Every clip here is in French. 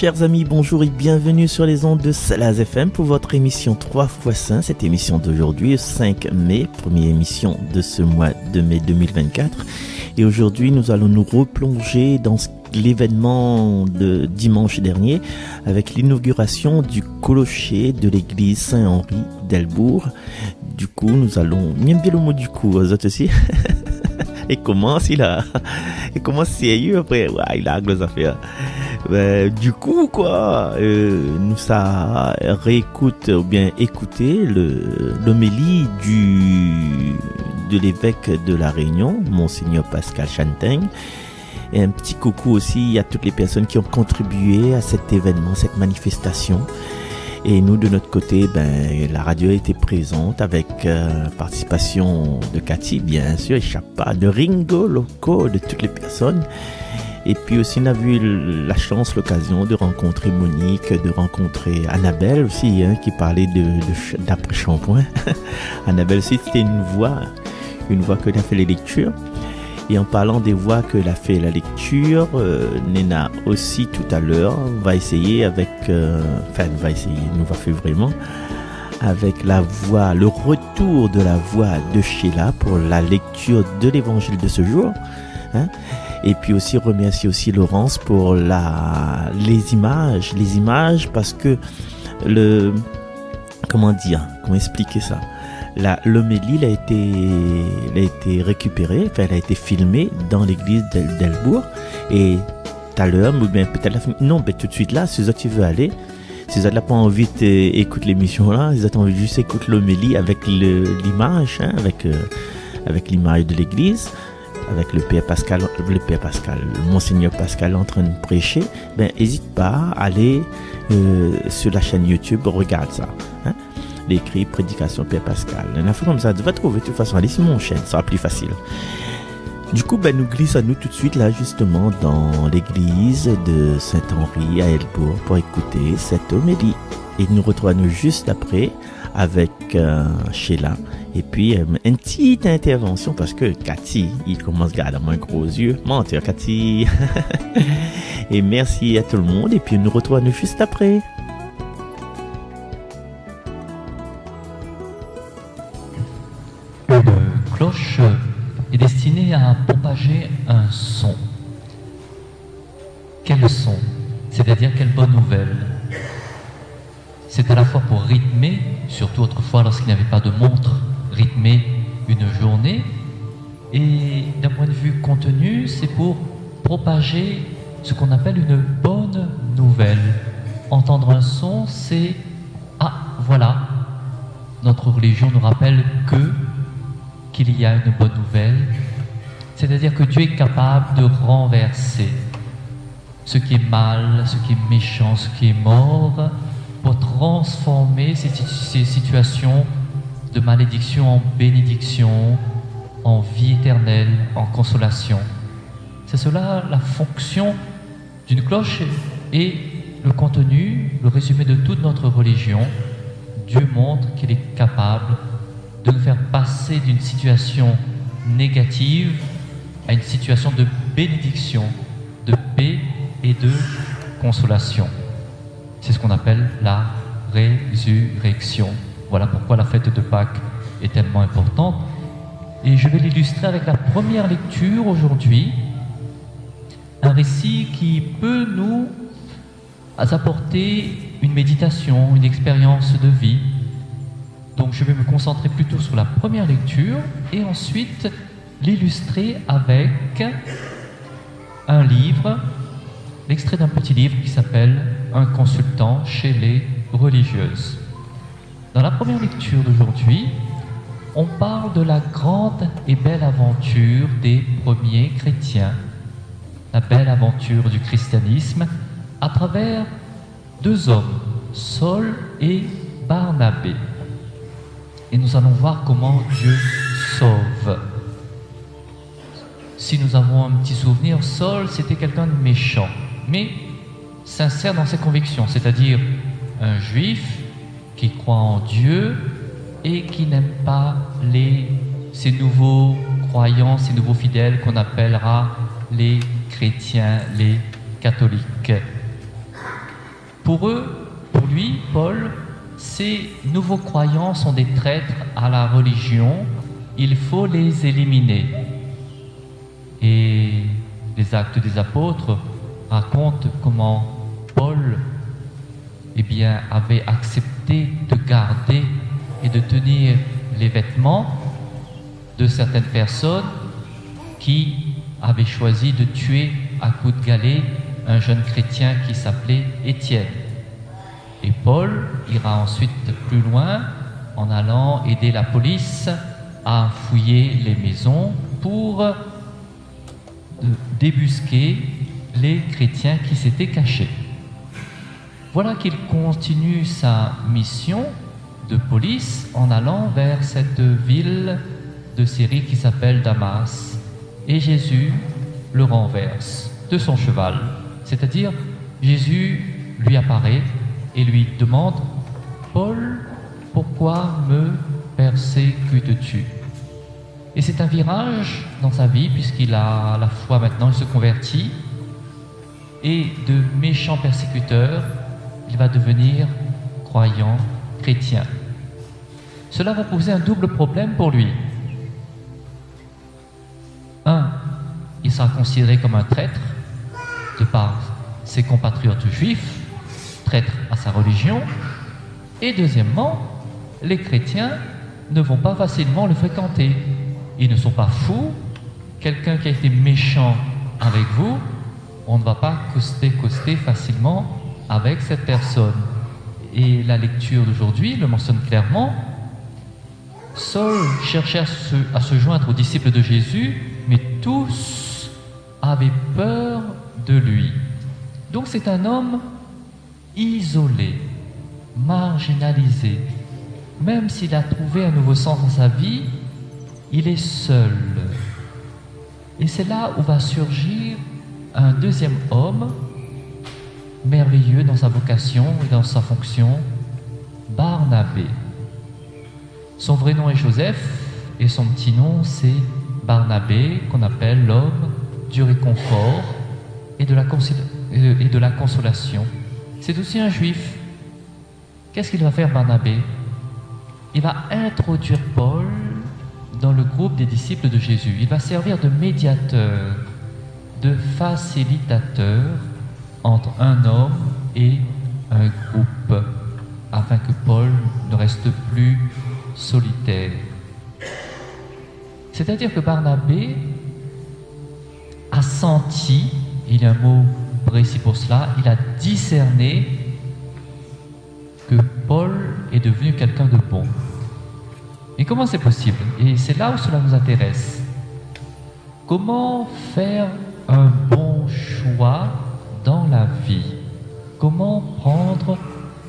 Chers amis, bonjour et bienvenue sur les ondes de Salaz FM pour votre émission 3 x 5. Cette émission d'aujourd'hui, 5 mai, première émission de ce mois de mai 2024. Et aujourd'hui, nous allons nous replonger dans l'événement de dimanche dernier avec l'inauguration du clocher de l'église Saint-Henri d'Elbourg. Du coup, nous allons... Bien bien le mot du coup, vous aussi Et comment il a... Et comment sérieux après, ouais, il a gros affaires. Ben, du coup, quoi, euh, nous ça réécoute ou bien écouter l'homélie du de l'évêque de la Réunion, monseigneur Pascal Chantaigne. Et un petit coucou aussi à toutes les personnes qui ont contribué à cet événement, cette manifestation. Et nous, de notre côté, ben, la radio a été présente avec euh, participation de Cathy, bien sûr, et de Ringo, Loco, de toutes les personnes. Et puis aussi, on a vu la chance, l'occasion de rencontrer Monique, de rencontrer Annabelle aussi, hein, qui parlait d'après-shampoing. Annabelle aussi, c'était une voix, une voix que a fait les lectures. Et en parlant des voix que a fait la lecture, euh, Nena aussi tout à l'heure va essayer avec, euh, enfin va essayer, nous va faire vraiment avec la voix, le retour de la voix de Sheila pour la lecture de l'évangile de ce jour. Hein. Et puis aussi remercier aussi Laurence pour la, les images, les images parce que le, comment dire, comment expliquer ça? La, l'homélie a été, été récupérée, enfin, elle a été filmée dans l'église d'Elbourg. Et tout à l'heure, ou bien peut-être non, mais tout de suite là, si tu veux aller, si vous n'avez pas envie d'écouter l'émission là, si vous avez envie juste écouter l'homélie avec l'image, hein, avec, euh, avec l'image de l'église, avec le Père Pascal, le Père Pascal, Monseigneur Pascal en train de prêcher, ben n'hésite pas à aller euh, sur la chaîne YouTube, regarde ça. Hein? L'écrit prédication Père Pascal. Une info comme ça, tu vas trouver de toute façon, allez sur mon chaîne, ça sera plus facile. Du coup, ben, nous glissons nous tout de suite là justement dans l'église de Saint-Henri à Elbourg pour écouter cette homélie. Et nous retrouvons juste après avec euh, Sheila. Et puis, euh, une petite intervention parce que Cathy, il commence à garder moins gros yeux. Menteur, Cathy. et merci à tout le monde. Et puis, nous retrouvons juste après. Un son. Quel son C'est-à-dire quelle bonne nouvelle c'est à la fois pour rythmer, surtout autrefois lorsqu'il n'y avait pas de montre, rythmer une journée, et d'un point de vue contenu, c'est pour propager ce qu'on appelle une bonne nouvelle. Entendre un son, c'est Ah, voilà, notre religion nous rappelle que qu'il y a une bonne nouvelle, c'est-à-dire que Dieu est capable de renverser ce qui est mal, ce qui est méchant, ce qui est mort, pour transformer ces, situations de malédiction en bénédiction, en vie éternelle, en consolation. C'est cela la fonction d'une cloche et le contenu, le résumé de toute notre religion. Dieu montre qu'il est capable de nous faire passer d'une situation négative à une situation de bénédiction, de paix et de consolation. C'est ce qu'on appelle la résurrection. Voilà pourquoi la fête de Pâques est tellement importante. Et je vais l'illustrer avec la première lecture aujourd'hui, un récit qui peut nous apporter une méditation, une expérience de vie. Donc je vais me concentrer plutôt sur la première lecture et ensuite l'illustrer avec un livre, l'extrait d'un petit livre qui s'appelle un consultant chez les religieuses. Dans la première lecture d'aujourd'hui, on parle de la grande et belle aventure des premiers chrétiens, la belle aventure du christianisme à travers deux hommes, Saul et Barnabé. Et nous allons voir comment Dieu sauve. Si nous avons un petit souvenir, Saul, c'était quelqu'un de méchant. Mais sincère dans ses convictions, c'est-à-dire un juif qui croit en Dieu et qui n'aime pas les, ces nouveaux croyants, ces nouveaux fidèles qu'on appellera les chrétiens, les catholiques. Pour eux, pour lui, Paul, ces nouveaux croyants sont des traîtres à la religion, il faut les éliminer. Et les actes des apôtres racontent comment Paul eh avait accepté de garder et de tenir les vêtements de certaines personnes qui avaient choisi de tuer à coups de galet un jeune chrétien qui s'appelait Étienne. Et Paul ira ensuite plus loin en allant aider la police à fouiller les maisons pour débusquer les chrétiens qui s'étaient cachés. Voilà qu'il continue sa mission de police en allant vers cette ville de Syrie qui s'appelle Damas. Et Jésus le renverse de son cheval. C'est-à-dire, Jésus lui apparaît et lui demande, Paul, pourquoi me persécutes-tu? Et c'est un virage dans sa vie puisqu'il a la foi maintenant, il se convertit. Et de méchant persécuteur, il va devenir croyant chrétien. Cela va poser un double problème pour lui. Un, il sera considéré comme un traître de par ses compatriotes juifs, traître à sa religion. Et deuxièmement, les chrétiens ne vont pas facilement le fréquenter. Ils ne sont pas fous. Quelqu'un qui a été méchant avec vous, on ne va pas coster, coster facilement avec cette personne. Et la lecture d'aujourd'hui le mentionne clairement. Saul cherchait à se, joindre aux disciples de Jésus, mais tous avaient peur de lui. Donc c'est un homme isolé, marginalisé. Même s'il a trouvé un nouveau sens dans sa vie, il est seul. Et c'est là où va surgir un deuxième homme merveilleux dans sa vocation et dans sa fonction, Barnabé. Son vrai nom est Joseph et son petit nom c'est Barnabé, qu'on appelle l'homme du réconfort et de la, la consolation. C'est aussi un juif. Qu'est-ce qu'il va faire Barnabé? Il va introduire Paul dans le groupe des disciples de Jésus. Il va servir de médiateur, de facilitateur entre un homme et un groupe, afin que Paul ne reste plus solitaire. C'est-à-dire que Barnabé a senti, il y a un mot précis pour cela, il a discerné que Paul est devenu quelqu'un de bon. Et comment c'est possible? Et c'est là où cela nous intéresse. Comment faire un bon choix dans la vie? Comment prendre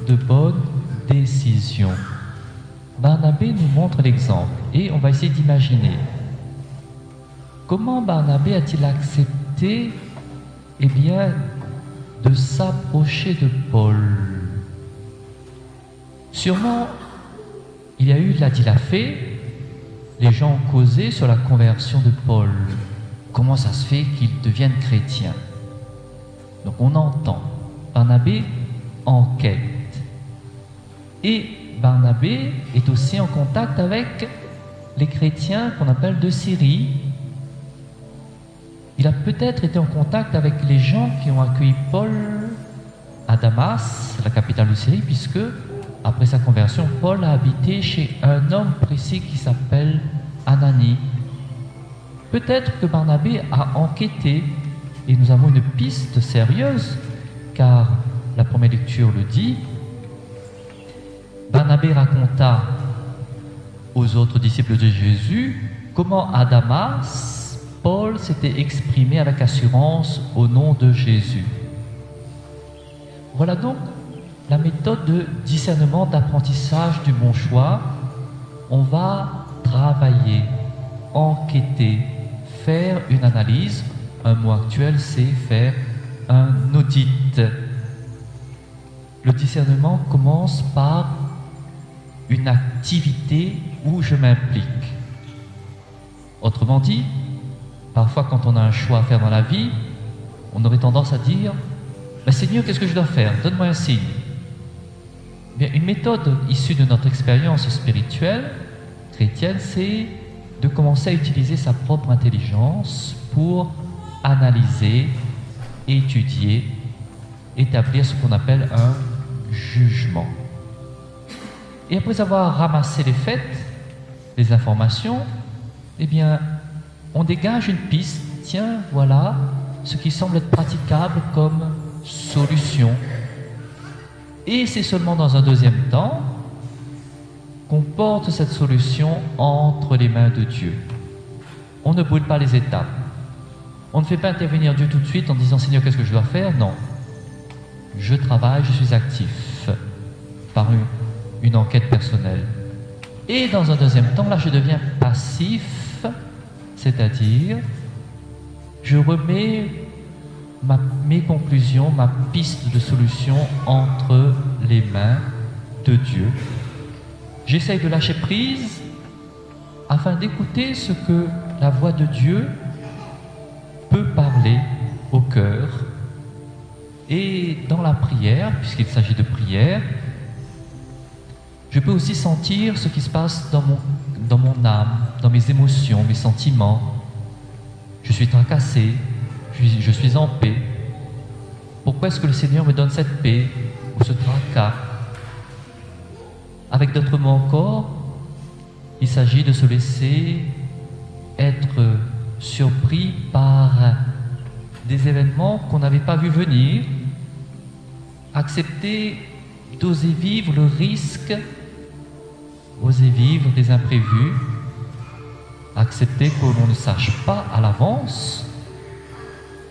de bonnes décisions? Barnabé nous montre l'exemple et on va essayer d'imaginer. Comment Barnabé a-t-il accepté eh bien, de s'approcher de Paul? Sûrement, il y a eu dit la fait, les gens ont causé sur la conversion de Paul. Comment ça se fait qu'il devienne chrétien donc on entend. Barnabé enquête. Et Barnabé est aussi en contact avec les chrétiens qu'on appelle de Syrie. Il a peut-être été en contact avec les gens qui ont accueilli Paul à Damas, la capitale de Syrie, puisque après sa conversion, Paul a habité chez un homme précis qui s'appelle Anani. Peut-être que Barnabé a enquêté et nous avons une piste sérieuse, car la première lecture le dit. Barnabé raconta aux autres disciples de Jésus comment à Damas, Paul s'était exprimé avec assurance au nom de Jésus. Voilà donc la méthode de discernement, d'apprentissage du bon choix. On va travailler, enquêter, faire une analyse un mot actuel, c'est faire un audit. le discernement commence par une activité où je m'implique. Autrement dit, parfois quand on a un choix à faire dans la vie, on aurait tendance à dire Mais Seigneur, qu'est-ce que je dois faire? Donne-moi un signe. Une méthode issue de notre expérience spirituelle chrétienne, c'est de commencer à utiliser sa propre intelligence pour analyser, étudier, établir ce qu'on appelle un jugement. Et après avoir ramassé les faits, les informations, eh bien, on dégage une piste. Tiens, voilà ce qui semble être praticable comme solution. Et c'est seulement dans un deuxième temps qu'on porte cette solution entre les mains de Dieu. On ne brûle pas les étapes. On ne fait pas intervenir Dieu tout de suite en disant Seigneur, qu'est-ce que je dois faire? Non. Je travaille, je suis actif par une, une enquête personnelle. Et dans un deuxième temps, là, je deviens passif, c'est-à-dire, je remets mes conclusions, ma piste de solution entre les mains de Dieu. J'essaye de lâcher prise afin d'écouter ce que la voix de Dieu peut parler au cœur. Et dans la prière, puisqu'il s'agit de prière, je peux aussi sentir ce qui se passe dans mon, dans mon âme, dans mes émotions, mes sentiments. Je suis tracassé, je suis en paix. Pourquoi est-ce que le Seigneur me donne cette paix ou ce tracas Avec d'autres mots encore, il s'agit de se laisser être surpris par des événements qu'on n'avait pas vu venir, accepter d'oser vivre le risque oser vivre des imprévus, accepter que l'on ne sache pas à l'avance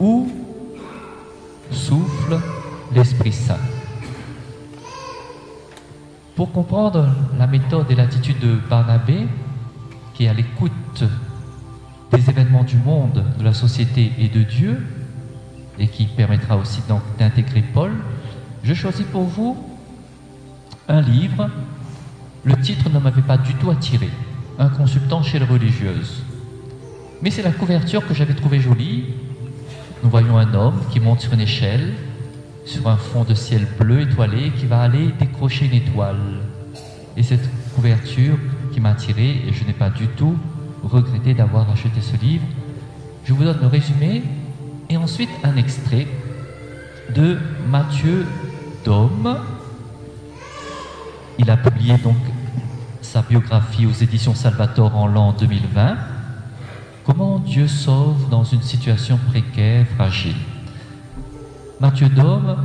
où souffle l'Esprit Saint. Pour comprendre la méthode et l'attitude de Barnabé, qui est à l'écoute des événements du monde, de la société et de Dieu, et qui permettra aussi d'intégrer Paul, je choisis pour vous un livre le titre ne m'avait pas du tout attiré, un consultant chez les religieuses. Mais c'est la couverture que j'avais trouvée jolie. Nous voyons un homme qui monte sur une échelle, sur un fond de ciel bleu étoilé, qui va aller décrocher une étoile. Et cette couverture qui m'a attiré, et je n'ai pas du tout regretté d'avoir acheté ce livre, je vous donne le résumé et ensuite un extrait de Mathieu Dôme. Il a publié donc sa biographie aux éditions Salvatore en l'an 2020. Comment Dieu sauve dans une situation précaire, fragile? Mathieu Dôme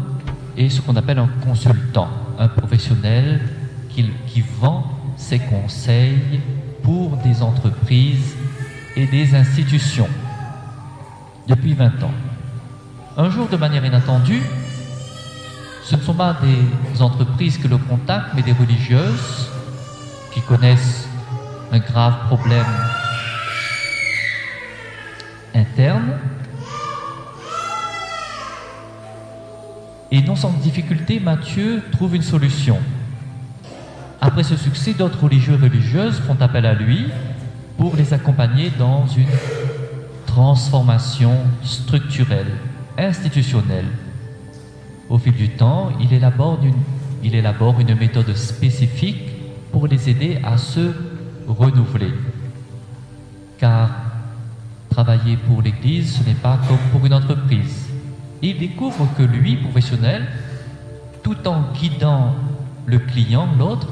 est ce qu'on appelle un consultant, un professionnel qui, vend ses conseils pour des entreprises et des institutions depuis 20 ans. Un jour, de manière inattendue, ce ne sont pas des entreprises que le contactent, mais des religieuses qui connaissent un grave problème interne. Et non sans difficulté, Matthieu trouve une solution. Après ce succès, d'autres religieux et religieuses font appel à lui pour les accompagner dans une transformation structurelle, institutionnelle. Au fil du temps, il élabore une, il élabore une méthode spécifique pour les aider à se renouveler. Car travailler pour l'Église, ce n'est pas comme pour une entreprise. il découvre que lui, professionnel, tout en guidant le client, l'autre,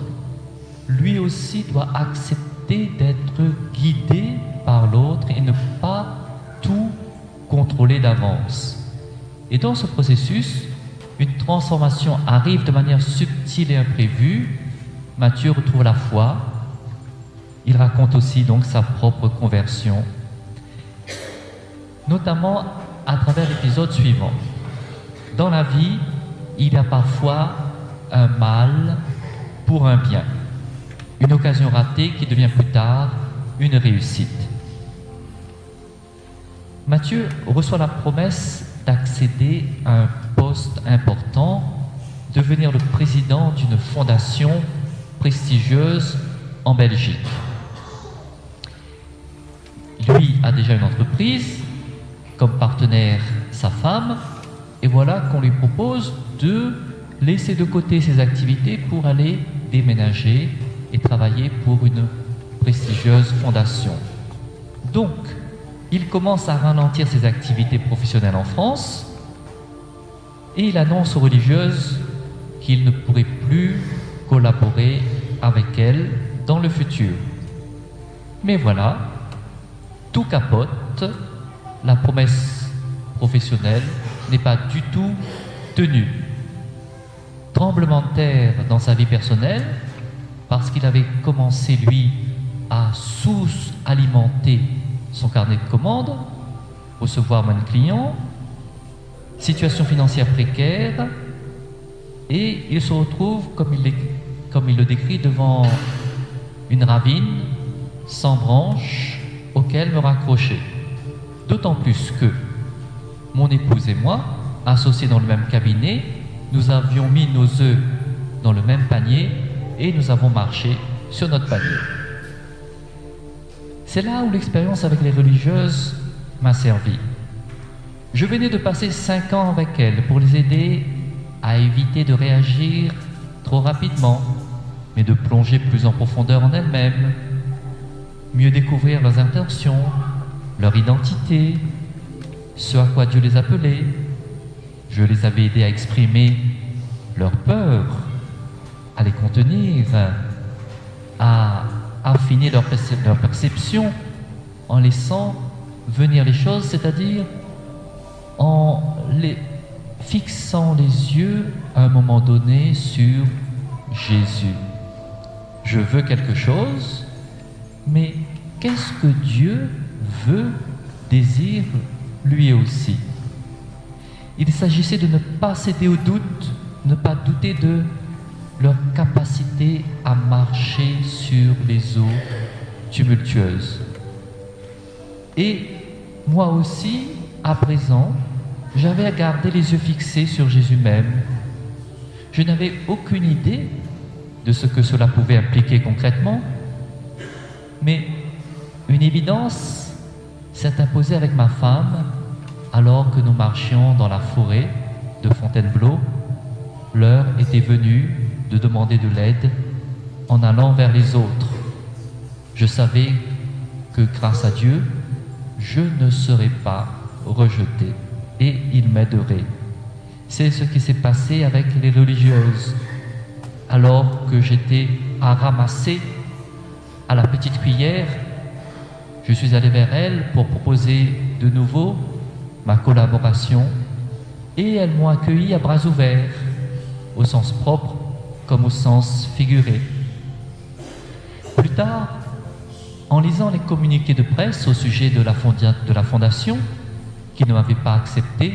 lui aussi doit accepter d'être guidé par l'autre et ne pas tout contrôler d'avance. Et dans ce processus, une transformation arrive de manière subtile et imprévue Matthieu retrouve la foi. Il raconte aussi donc sa propre conversion, notamment à travers l'épisode suivant. Dans la vie, il y a parfois un mal pour un bien, une occasion ratée qui devient plus tard une réussite. Matthieu reçoit la promesse d'accéder à un poste important devenir le président d'une fondation prestigieuse en Belgique. Lui a déjà une entreprise, comme partenaire sa femme, et voilà qu'on lui propose de laisser de côté ses activités pour aller déménager et travailler pour une prestigieuse fondation. Donc, il commence à ralentir ses activités professionnelles en France et il annonce aux religieuses qu'il ne pourrait plus collaborer avec elles dans le futur. Mais voilà, tout capote, la promesse professionnelle n'est pas du tout tenue. Tremblement de terre dans sa vie personnelle, parce qu'il avait commencé, lui, à sous-alimenter son carnet de commandes, recevoir moins de clients, situation financière précaire, et il se retrouve, comme il, le décrit, devant une ravine sans branches auquel me raccrocher. D'autant plus que mon épouse et moi, associés dans le même cabinet, nous avions mis nos œufs dans le même panier et nous avons marché sur notre panier. C'est là où l'expérience avec les religieuses m'a servi. Je venais de passer cinq ans avec elles pour les aider à éviter de réagir trop rapidement, mais de plonger plus en profondeur en elles-mêmes, mieux découvrir leurs intentions, leur identité, ce à quoi Dieu les appelait. Je les avais aidés à exprimer leur peur, à les contenir, à affiner leur, leur perception en laissant venir les choses, c'est-à-dire en les fixant les yeux à un moment donné sur Jésus. Je veux quelque chose, mais qu'est-ce que Dieu veut, désire lui aussi Il s'agissait de ne pas céder au doute, ne pas douter de leur capacité à marcher sur les eaux tumultueuses. Et moi aussi, à présent, j'avais à garder les yeux fixés sur Jésus même. Je n'avais aucune idée de ce que cela pouvait impliquer concrètement, mais une évidence s'est imposée avec ma femme alors que nous marchions dans la forêt de Fontainebleau. L'heure était venue de demander de l'aide en allant vers les autres. Je savais que grâce à Dieu, je ne serais pas rejeté et il m'aiderait. C'est ce qui s'est passé avec les religieuses. Alors que j'étais à ramasser à la petite cuillère, je suis allé vers elles pour proposer de nouveau ma collaboration et elles m'ont accueilli à bras ouverts, au sens propre comme au sens figuré. Plus tard, en lisant les communiqués de presse au sujet de la, de la fondation, qui ne m'avait pas accepté,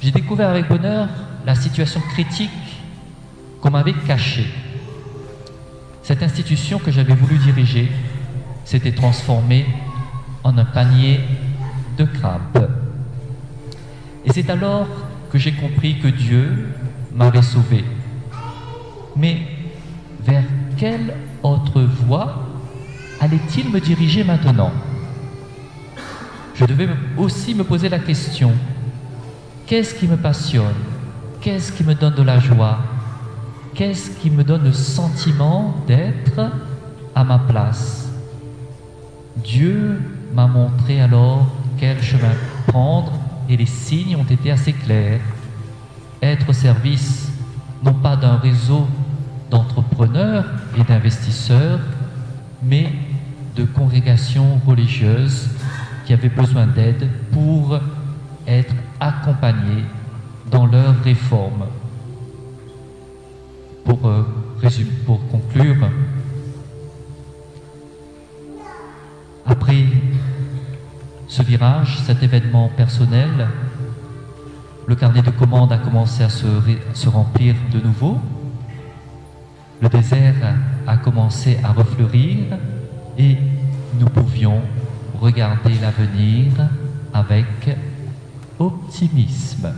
j'ai découvert avec bonheur la situation critique qu'on m'avait cachée. Cette institution que j'avais voulu diriger s'était transformée en un panier de crabes. Et c'est alors que j'ai compris que Dieu m'avait sauvé. Mais vers quelle autre voie allait-il me diriger maintenant? Je devais aussi me poser la question, qu'est-ce qui me passionne? Qu'est-ce qui me donne de la joie? Qu'est-ce qui me donne le sentiment d'être à ma place? Dieu m'a montré alors quel chemin prendre et les signes ont été assez clairs. Être au service non pas d'un réseau d'entrepreneurs et d'investisseurs, mais de congrégations religieuses qui avaient besoin d'aide pour être accompagnées dans leur réforme. Pour, euh, pour conclure, après ce virage, cet événement personnel, le carnet de commandes a commencé à se, se remplir de nouveau. Le désert a commencé à refleurir et nous pouvions regarder l'avenir avec optimisme.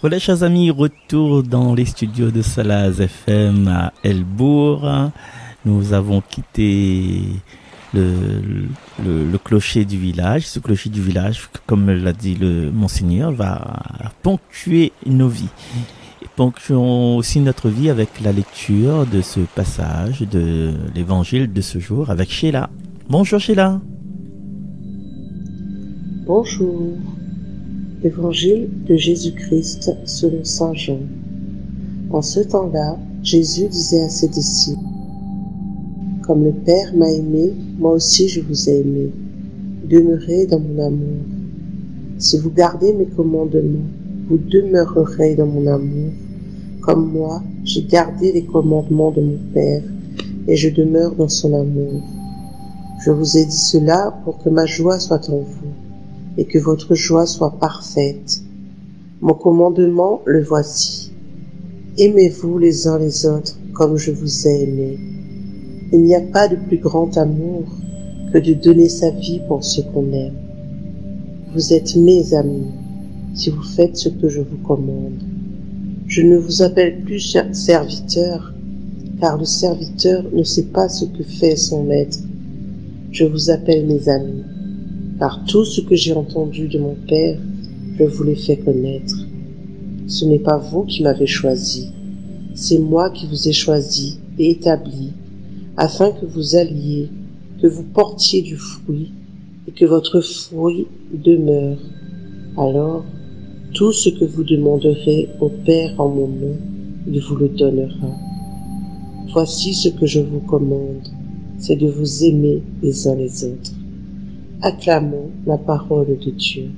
Voilà, chers amis, retour dans les studios de Salaz FM à Elbourg. Nous avons quitté le, clocher du village. Ce clocher du village, comme l'a dit le monseigneur, va ponctuer nos vies. Et ponctuons aussi notre vie avec la lecture de ce passage de l'évangile de ce jour avec Sheila. Bonjour Sheila. Bonjour. Évangile de Jésus-Christ selon Saint Jean. En ce temps-là, Jésus disait à ses disciples, Comme le Père m'a aimé, moi aussi je vous ai aimé. Demeurez dans mon amour. Si vous gardez mes commandements, vous demeurerez dans mon amour. Comme moi, j'ai gardé les commandements de mon Père, et je demeure dans son amour. Je vous ai dit cela pour que ma joie soit en vous et que votre joie soit parfaite. Mon commandement, le voici. Aimez-vous les uns les autres comme je vous ai aimé. Il n'y a pas de plus grand amour que de donner sa vie pour ce qu'on aime. Vous êtes mes amis si vous faites ce que je vous commande. Je ne vous appelle plus serviteur, car le serviteur ne sait pas ce que fait son maître. Je vous appelle mes amis car tout ce que j'ai entendu de mon Père, je vous l'ai fait connaître. Ce n'est pas vous qui m'avez choisi, c'est moi qui vous ai choisi et établi, afin que vous alliez, que vous portiez du fruit, et que votre fruit demeure. Alors, tout ce que vous demanderez au Père en mon nom, il vous le donnera. Voici ce que je vous commande, c'est de vous aimer les uns les autres. Acclamons la parole de Dieu.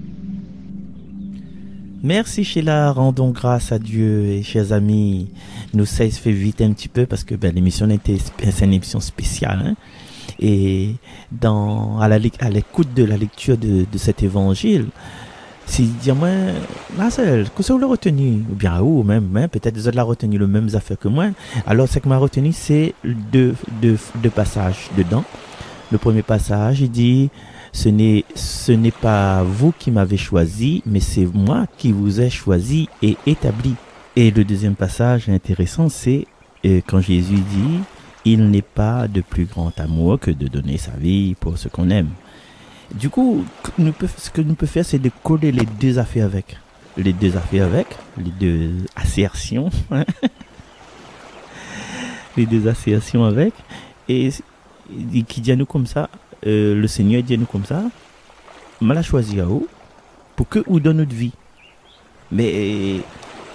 Merci Sheila, rendons grâce à Dieu et chers amis, nous ça se fait vite un petit peu parce que ben, l'émission était c'est une émission spéciale hein. et dans à l'écoute de la lecture de, cet évangile, si dire moi Marcel, que ça vous l'a retenu? Ou bien ou même, même peut-être vous avez retenu le même affaire que moi. Alors ce que m'a retenu c'est deux, deux, deux passages dedans. Le premier passage, il dit ce n'est, ce n'est pas vous qui m'avez choisi, mais c'est moi qui vous ai choisi et établi. Et le deuxième passage intéressant, c'est euh, quand Jésus dit, il n'est pas de plus grand amour que de donner sa vie pour ce qu'on aime. Du coup, ce que nous pouvons faire, c'est de coller les deux affaires avec. Les deux affaires avec, les deux assertions. les deux assertions avec. Et, qui dit à nous comme ça, euh, le Seigneur dit nous comme ça, mal a choisi à vous pour que vous donne notre vie. Mais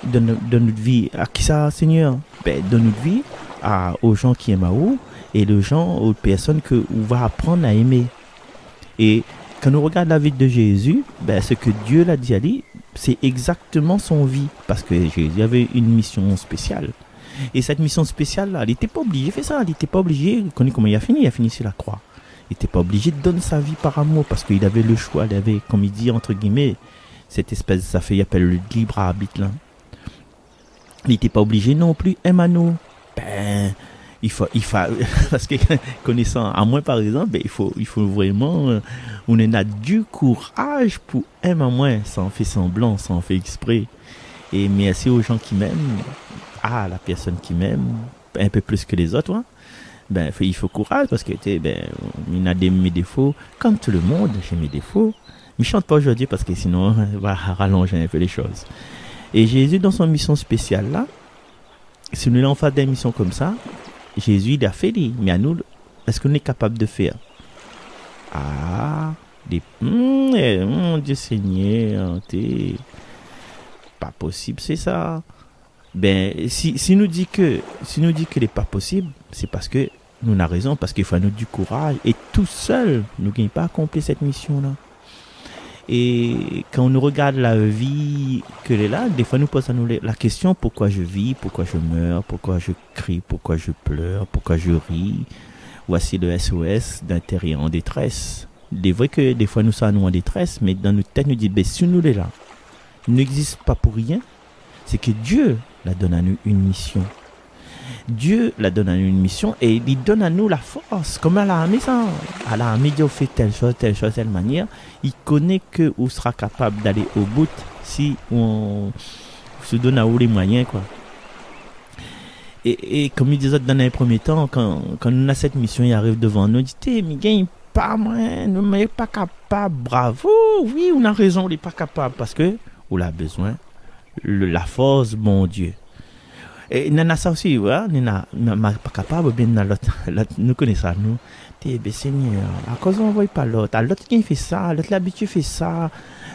donne, donne notre vie à qui ça, Seigneur? Ben, Donne notre vie à, aux gens qui aiment à vous et aux gens, aux personnes que vous va apprendre à aimer. Et quand nous regardons la vie de Jésus, ben, ce que Dieu l'a dit à lui, c'est exactement son vie. Parce que Jésus avait une mission spéciale. Et cette mission spéciale-là, il n'était pas obligé de faire ça. Il n'était pas obligé, comment il a fini Il a fini sur la croix. Il n'était pas obligé de donner sa vie par amour parce qu'il avait le choix. Il avait, comme il dit, entre guillemets, cette espèce, ça fait, il appelle le libre arbitre là. Il n'était pas obligé non plus, Emmanuel. Ben, il faut, il faut, parce que connaissant à moi par exemple, ben, il faut, il faut vraiment, euh, on a du courage pour aimer à moi, sans faire semblant, sans faire exprès. Et merci aux gens qui m'aiment, à la personne qui m'aime, un peu plus que les autres, hein ben, il faut courage parce que, ben, il a des mes défauts. Comme tout le monde, j'ai mes défauts. Je chante pas aujourd'hui parce que sinon, il va rallonger un peu les choses. Et Jésus, dans son mission spéciale là, si nous en face des missions comme ça, Jésus, il a fait, mais à nous, est-ce qu'on est capable de faire? Ah, des, hum, eh, mon Dieu Seigneur, t'es pas possible, c'est ça ben si, si nous dit que si nous dit qu'il n'est pas possible, c'est parce que nous avons raison, parce qu'il faut nous du courage et tout seul, nous ne pas accomplir cette mission là. Et quand on regarde la vie que est là, des fois nous posons nous la question pourquoi je vis, pourquoi je meurs, pourquoi je crie, pourquoi je pleure, pourquoi je ris. Voici le SOS d'un terrier en détresse. Des vrai que des fois nous sommes en détresse, mais dans notre tête nous dit ben si nous est là, n'existe pas pour rien, c'est que Dieu la donne à nous une mission. Dieu la donne à nous une mission et il donne à nous la force. Comme à l'armée, ça. À l'armée, Dieu fait telle chose, telle chose, telle manière. Il connaît que sera capable d'aller au bout si on se donne à où les moyens, quoi. Et, comme il disait dans les premiers temps, quand, quand on a cette mission, il arrive devant nous, il dit, mais gagne pas, moi, nous n'est pas capable, bravo, oui, on a raison, on n'est pas capable, parce que on a besoin, le, la force, mon Dieu. Et nana ça aussi, ouais, nana, pas capable, bien, nous connaissons ça, nous. T'es, ben, Seigneur, à cause on voit pas l'autre, l'autre qui fait ça, l'autre l'habitude fait ça,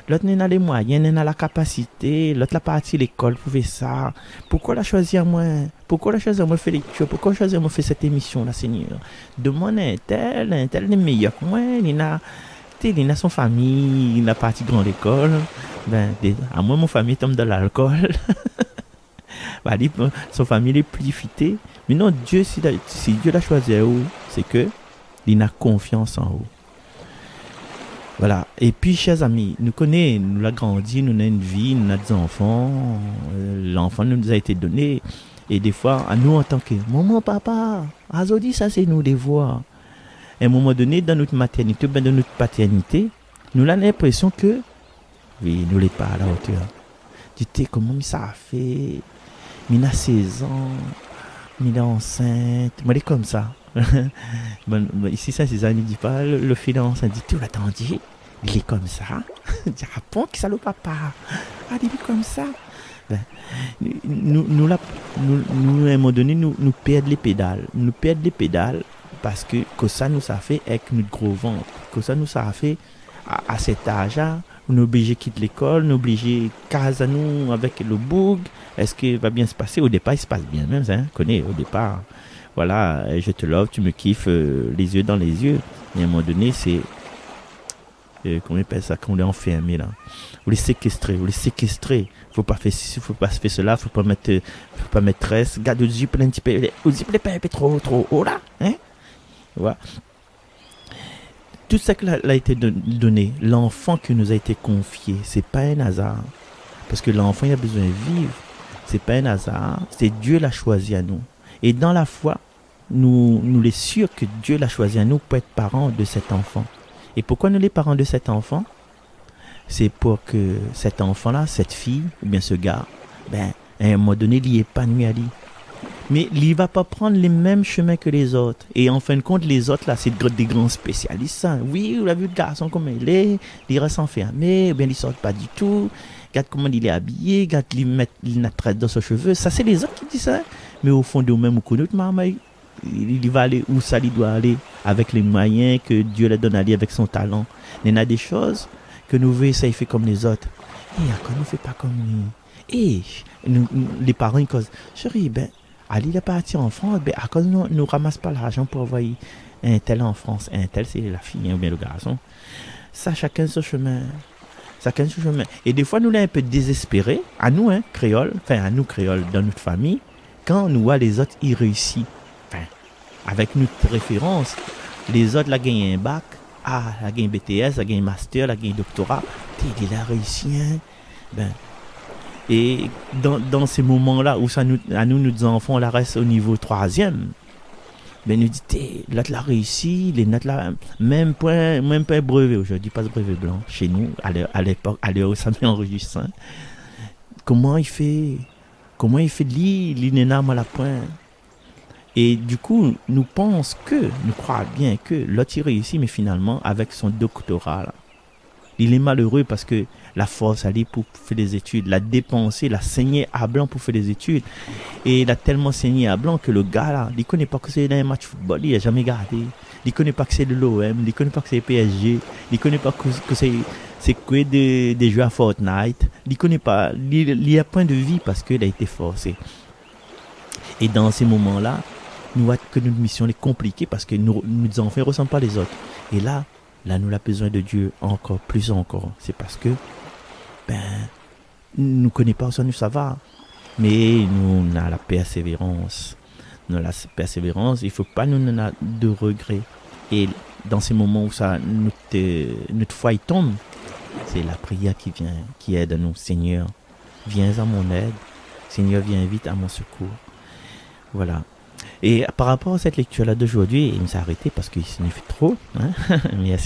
l'autre n'a les moyens, n'a la capacité, l'autre la partie l'école pour faire ça. Pourquoi la choisir moi? Pourquoi la choisir moi faire lecture Pourquoi choisir moi faire cette émission là, Seigneur Demande un tel, un tel est meilleur que moi, il a, il a son famille, il a parti grande école. Ben, à moi, mon famille tombe dans l'alcool. bah, son famille est plus fitée. Mais non, Dieu, si, Dieu l'a choisi c'est que il a confiance en vous. Voilà. Et puis, chers amis, nous connaissons, nous l'avons grandi, nous avons une vie, nous avons des enfants. Euh, l'enfant nous a été donné. Et des fois, à nous en tant que maman, papa, Azodi, ça c'est nous des voix. À un moment donné, dans notre maternité, ben dans notre paternité, nous avons l'impression que, oui, nous n'est pas à la hauteur. Tu sais comment ça a fait. Il a 16 ans, est enceinte. Moi, il est comme ça. ici, ça, c'est ça, il dit pas le, le finance. Il dit, tu l'attendais Il est comme ça. Il dit, ah bon, qui le papa? Ah, il est comme ça. Ben, nous, nous, là, nous, nous, à un moment donné, nous, nous perdons les pédales. Nous perdons les pédales parce que, que ça nous a fait avec notre gros ventre. Que ça nous a fait à, à cet âge-là. Nous obligés de quitter l'école, nous obligés case à nous avec le boug. Est-ce qu'il va bien se passer? Au départ, il se passe bien même, hein, connais, au départ voilà, je te love, tu me kiffes, euh, les yeux dans les yeux. Et à un moment donné, c'est. Euh, comment on appelle ça Quand on est enfermé là? Vous les séquestrer, vous les séquestrer. Faut pas faire ceci, faut pas faire cela, faut pas mettre, faut pas mettre tresse. Garde le zip zip pas trop, trop haut là, hein? Voilà. Tout ça qui a été donné, l'enfant qui nous a été confié, c'est pas un hasard. Parce que l'enfant, il a besoin de vivre. C'est pas un hasard. C'est Dieu l'a choisi à nous. Et dans la foi, nous, nous les sûrs que Dieu l'a choisi à nous pour être parents de cet enfant. Et pourquoi nous les parents de cet enfant? C'est pour que cet enfant-là, cette fille, ou bien ce gars, ben, à un moment donné, il épanoui à lui. Mais il va pas prendre les mêmes chemins que les autres. Et en fin de compte, les autres, là, c'est des grands spécialistes. Hein. Oui, vous l'avez vu le garçon comme il est, il reste enfermé, bien il sort pas du tout. Regarde comment il est habillé, regarde il met il traite dans ses cheveux. Ça, c'est les autres qui disent ça. Mais au fond de nous-mêmes, on connaît maman, il va aller où ça il doit aller avec les moyens que Dieu lui donne à lui avec son talent. Il y a des choses que nous voulons essayer de faire comme les autres. Et quand nous ne fait pas comme lui. Et les parents ils causent, chérie, ben, Ali est parti en France, ben, à cause nous ne ramasse pas l'argent pour envoyer un tel en France. Un tel, c'est la fille hein, ou bien le garçon. Ça, chacun son chemin. Chacun son chemin. Et des fois, nous, sommes un peu désespérés, à nous, hein, créoles, enfin, à nous, créoles, dans notre famille, quand nous voit les autres y réussissent, enfin, avec notre référence, les autres, la gagnent un bac, ah, la gagne BTS, la gagne master, la gagne doctorat, il a réussi, hein? Ben, et dans, dans ces moments-là où ça nous, à nous, nos enfants, la reste au niveau troisième, ben nous dit, l'autre l'a réussi, les notes là, même point, même pas brevet aujourd'hui, pas de brevet blanc chez nous, à l'époque, à l'heure où ça m'enregistre. Hein. Comment il fait Comment il fait lire à la pointe Et du coup, nous pensons que, nous croyons bien que l'autre réussit, mais finalement, avec son doctorat, il est malheureux parce que la force aller pour faire des études, l'a dépensé, l'a saigné à blanc pour faire des études. Et il a tellement saigné à blanc que le gars là, il connaît pas que c'est un match football, il a jamais gardé. Il connaît pas que c'est de l'OM, il connaît pas que c'est PSG, il connaît pas que, c'est c'est quoi des, des jeux à Fortnite. Il connaît pas, il, il a point de vie parce qu'il a été forcé. Et dans ces moments-là, nous voyons que notre mission est compliquée parce que nous, nous enfants ne ressemblent pas les autres. Et là, là, nous avons besoin de Dieu encore, plus encore. C'est parce que ben, nous ne connaissons pas où nous ça va. Mais nous, on la persévérance. Nous avons la persévérance. Il faut pas nous donner de regrets. Et dans ces moments où ça, notre, notre foi tombe, c'est la prière qui vient, qui aide à nous. Seigneur, viens à mon aide. Seigneur, viens vite à mon secours. Voilà. Et par rapport à cette lecture-là d'aujourd'hui, il s'est arrêté parce qu'il fait trop. Hein? Mais.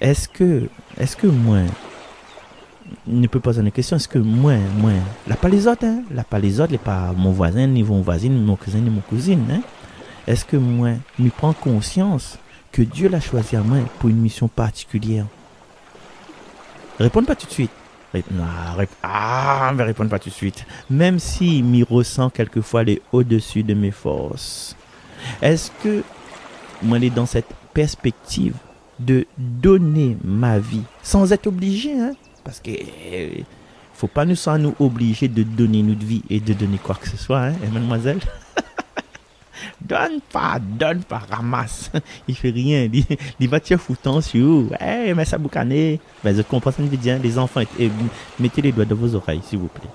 Est-ce que, est-ce que moi, ne peut poser une question, est-ce que moi, moi, là pas les autres, hein, là pas les autres, là pas mon voisin, ni mon voisine, ni mon cousin, ni mon cousine, hein, est-ce que moi, je prends conscience que Dieu l'a choisi à moi pour une mission particulière? Réponds pas tout de suite. Ah, mais réponds pas tout de suite. Même si m'y ressent quelquefois les au-dessus de mes forces. Est-ce que moi, est dans cette perspective de donner ma vie sans être obligé, hein? Parce que faut pas nous sans nous obliger de donner notre vie et de donner quoi que ce soit, hein, mademoiselle? donne pas, donne pas, ramasse. Il fait rien. Il, va te foutant sur Eh, mais ça boucané. Ben, je comprends ça, bien. Les enfants, mettez les doigts dans vos oreilles, s'il vous plaît.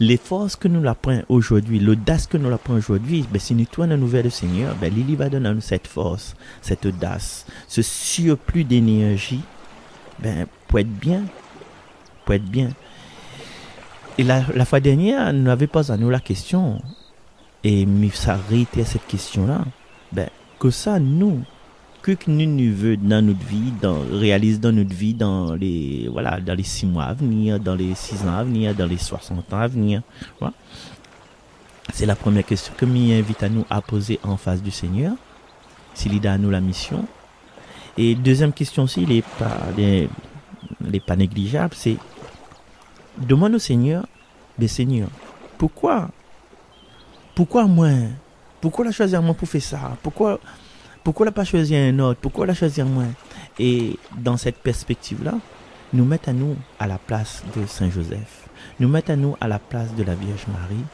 Les forces que nous l'apprenons aujourd'hui, l'audace que nous l'apprenons aujourd'hui, ben, si nous tournons la nouvelle Seigneur, ben, Lily va donner à nous cette force, cette audace, ce surplus d'énergie, ben, pour être bien, pour être bien. Et la, la fois dernière, nous n'avons pas à nous la question, et ça à cette question-là, ben, que ça, nous, que nous nous veut dans notre vie, dans, réalise dans notre vie dans les, voilà, dans les six mois à venir, dans les six ans à venir, dans les 60 ans à venir. Voilà. C'est la première question que m'invite à nous à poser en face du Seigneur, s'il est à nous la mission. Et deuxième question aussi, il n'est pas, pas négligeable, c'est demande au Seigneur, mais Seigneur, pourquoi pourquoi moi? Pourquoi la choisir moi pour faire ça? Pourquoi pourquoi la pas choisir un autre? Pourquoi la choisir moi? Et dans cette perspective-là, nous mettons à nous à la place de Saint Joseph. Nous mettons à nous à la place de la Vierge Marie.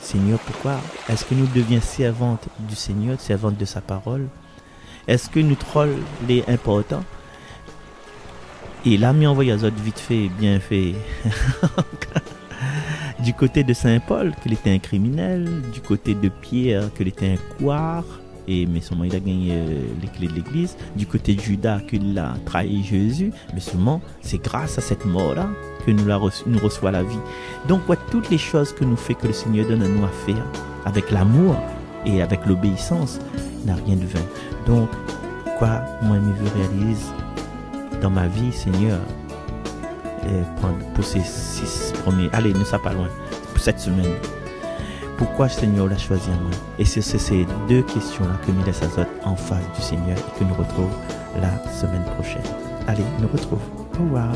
Seigneur, pourquoi est-ce que nous devions servantes du Seigneur, servantes de sa parole? Est-ce que nous troll les importants? Et là, mis envoyé à vite fait, bien fait. Du côté de Saint Paul, qu'il était un criminel. Du côté de Pierre, qu'il était un couard. Et, mais seulement il a gagné euh, les clés de l'église. Du côté de Judas, qu'il a trahi Jésus. Mais seulement c'est grâce à cette mort-là que nous, la reçoit la vie. Donc, toutes les choses que nous fait que le Seigneur donne à nous à faire, avec l'amour et avec l'obéissance, n'a rien de vain. Donc, quoi, moi, je veux réaliser dans ma vie, Seigneur, pour ces six premiers. Allez, ne ça pas loin. Pour cette semaine. Pourquoi le Seigneur l'a choisi à moi? Et c'est ces deux questions-là que nous laisse Azot en face du Seigneur et que nous retrouvons la semaine prochaine. Allez, nous retrouvons. Au revoir.